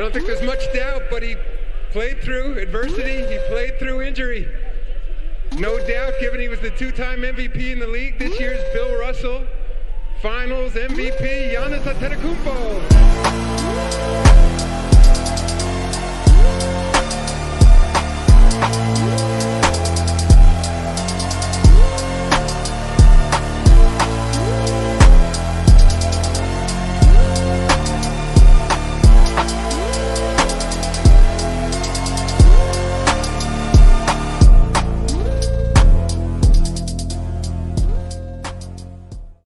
I don't think there's much doubt, but he played through adversity. He played through injury. No doubt, given he was the two-time MVP in the league, this year's Bill Russell. Finals MVP, Giannis Antetokounmpo.